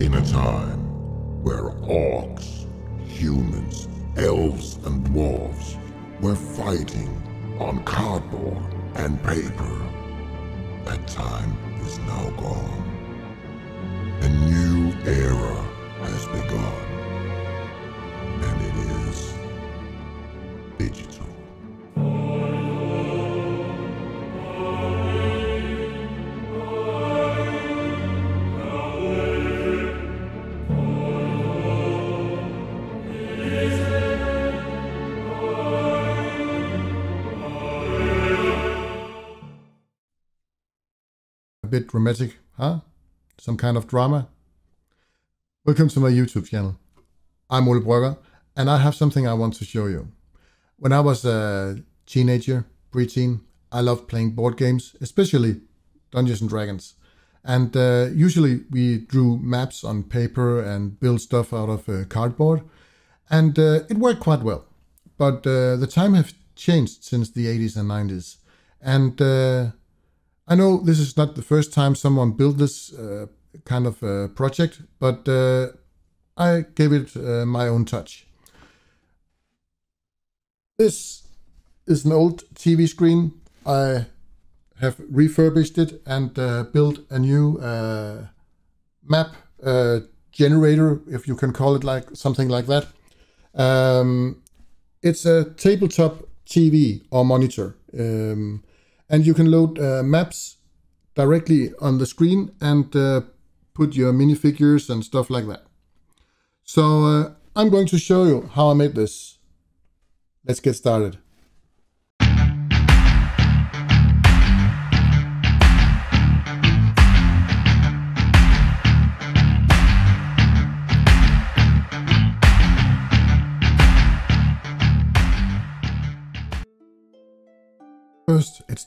In a time where orcs, humans, elves, and dwarves were fighting on cardboard and paper, that time is now gone. A new era has begun, Bit dramatic, huh? Some kind of drama? Welcome to my YouTube channel. I'm Ole Brogger, and I have something I want to show you. When I was a teenager, preteen, I loved playing board games, especially Dungeons and Dragons. And uh, usually we drew maps on paper and built stuff out of uh, cardboard, and uh, it worked quite well. But uh, the time has changed since the 80s and 90s, and uh, I know this is not the first time someone built this uh, kind of uh, project, but uh, I gave it uh, my own touch. This is an old TV screen. I have refurbished it and uh, built a new uh, map generator, if you can call it like something like that. Um, it's a tabletop TV or monitor. Um, and you can load uh, maps directly on the screen and uh, put your minifigures and stuff like that. So uh, I'm going to show you how I made this. Let's get started.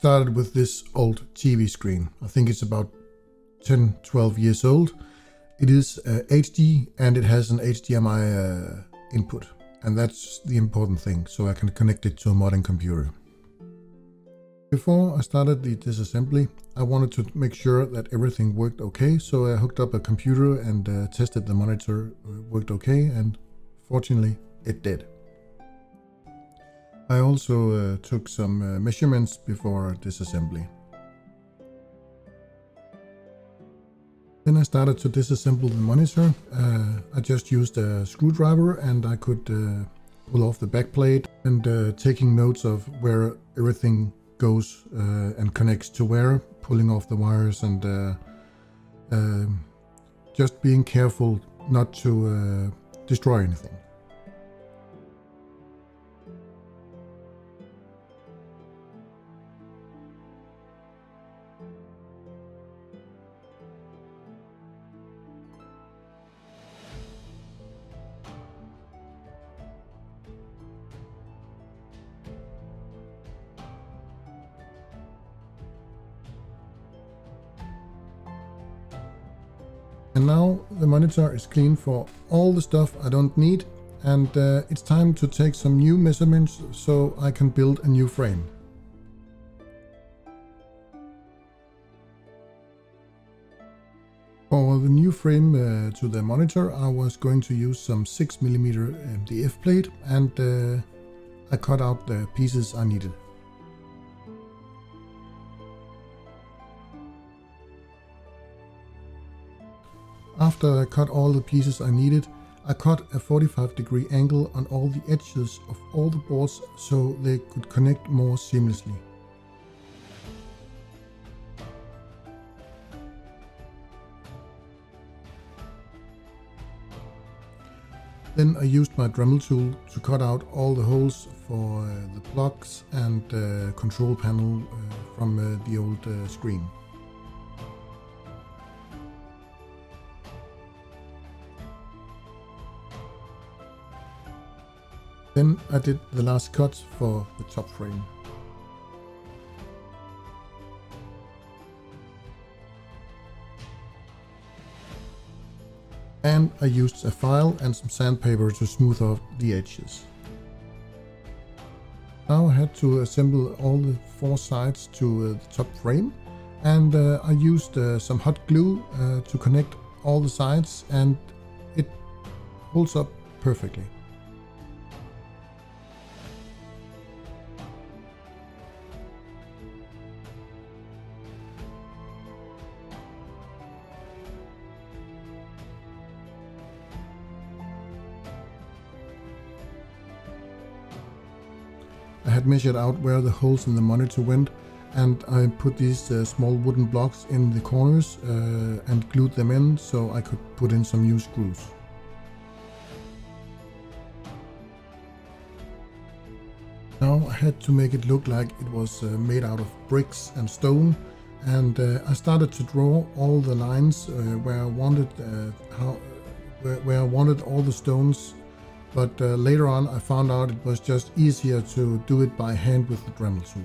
Started with this old TV screen. I think it's about 10, 12 years old. It is uh, HD and it has an HDMI uh, input. And that's the important thing, so I can connect it to a modern computer. Before I started the disassembly, I wanted to make sure that everything worked okay, so I hooked up a computer and uh, tested the monitor uh, worked okay, and fortunately it did. I also uh, took some uh, measurements before disassembly. Then I started to disassemble the monitor. Uh, I just used a screwdriver and I could uh, pull off the backplate and uh, taking notes of where everything goes uh, and connects to where, pulling off the wires and um, just being careful not to destroy anything. And now the monitor is clean for all the stuff I don't need and uh, it's time to take some new measurements so I can build a new frame. For the new frame uh, to the monitor I was going to use some 6mm MDF plate and uh, I cut out the pieces I needed. After I cut all the pieces I needed, I cut a 45 degree angle on all the edges of all the boards so they could connect more seamlessly. Then I used my Dremel tool to cut out all the holes for uh, the plugs and uh, control panel uh, from uh, the old uh, screen. Then I did the last cut for the top frame. And I used a file and some sandpaper to smooth out the edges. Now I had to assemble all the four sides to uh, the top frame and uh, I used uh, some hot glue uh, to connect all the sides and it holds up perfectly. Had measured out where the holes in the monitor went and I put these uh, small wooden blocks in the corners uh, and glued them in so I could put in some new screws. Now I had to make it look like it was uh, made out of bricks and stone and uh, I started to draw all the lines uh, where I wanted uh, how where, where I wanted all the stones but uh, later on I found out it was just easier to do it by hand with the Dremel tool.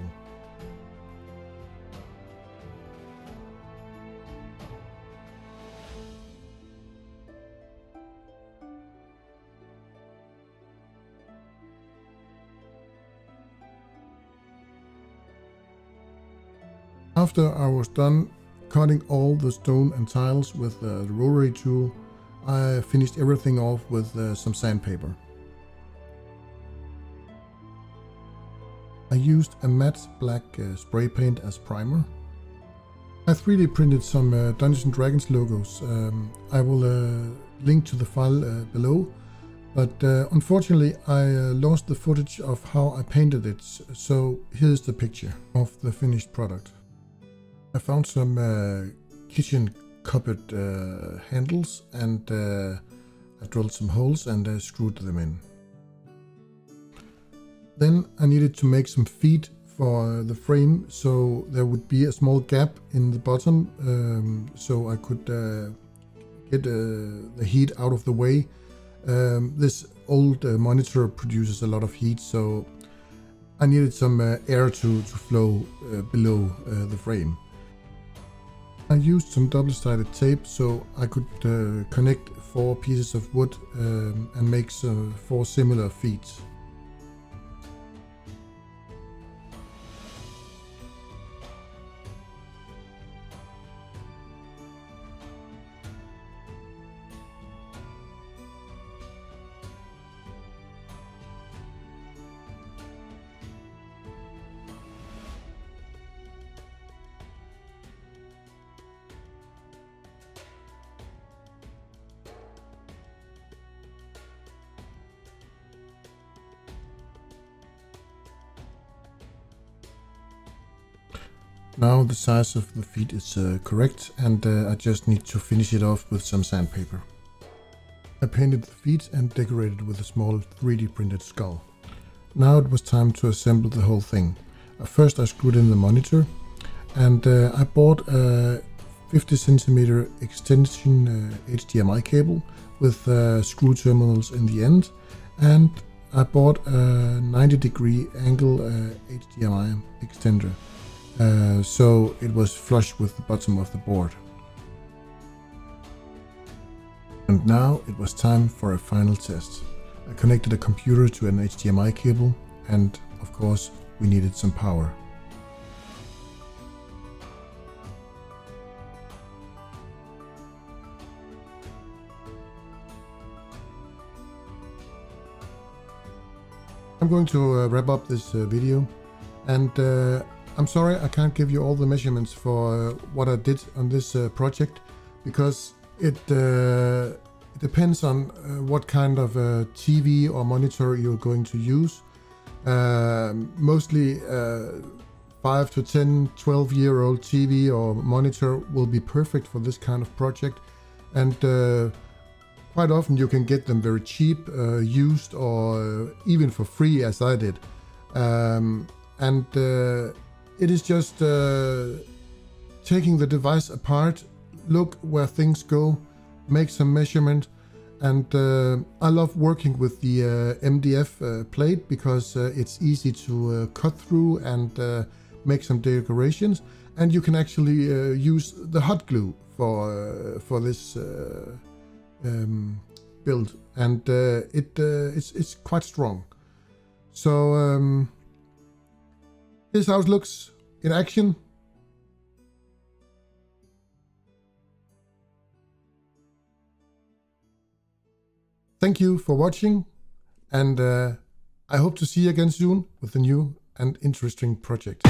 After I was done cutting all the stone and tiles with uh, the rotary tool, I finished everything off with uh, some sandpaper. I used a matte black uh, spray paint as primer. I 3D printed some uh, Dungeons & Dragons logos. Um, I will uh, link to the file uh, below, but uh, unfortunately I lost the footage of how I painted it, so here's the picture of the finished product. I found some kitchen cupboard uh, handles and uh, I drilled some holes and I screwed them in. Then I needed to make some feet for the frame so there would be a small gap in the bottom um, so I could uh, get uh, the heat out of the way. Um, this old uh, monitor produces a lot of heat so I needed some uh, air to, to flow below the frame. I used some double-sided tape so I could uh, connect four pieces of wood um, and make uh, four similar feet. Now the size of the feet is uh, correct and uh, I just need to finish it off with some sandpaper. I painted the feet and decorated with a small 3D printed skull. Now it was time to assemble the whole thing. Uh, first I screwed in the monitor and uh, I bought a 50 centimeter extension HDMI uh, cable with uh, screw terminals in the end and I bought a 90 degree angle HDMI extender. Uh, so it was flush with the bottom of the board. And now it was time for a final test. I connected a computer to an HDMI cable and of course we needed some power. I'm going to uh, wrap up this uh, video and uh, I'm sorry I can't give you all the measurements for uh, what I did on this uh, project because it, uh, it depends on uh, what kind of uh, TV or monitor you're going to use. Um, mostly uh, 5 to 10, 12 year old TV or monitor will be perfect for this kind of project and quite often you can get them very cheap, used or even for free as I did. Um, and it is just uh, taking the device apart, look where things go, make some measurement, and uh, I love working with the uh, MDF uh, plate because uh, it's easy to uh, cut through and make some decorations, and you can actually use the hot glue for for this um, build, and it it's it's quite strong. So. Um, this house looks in action. Thank you for watching and uh, I hope to see you again soon with a new and interesting project.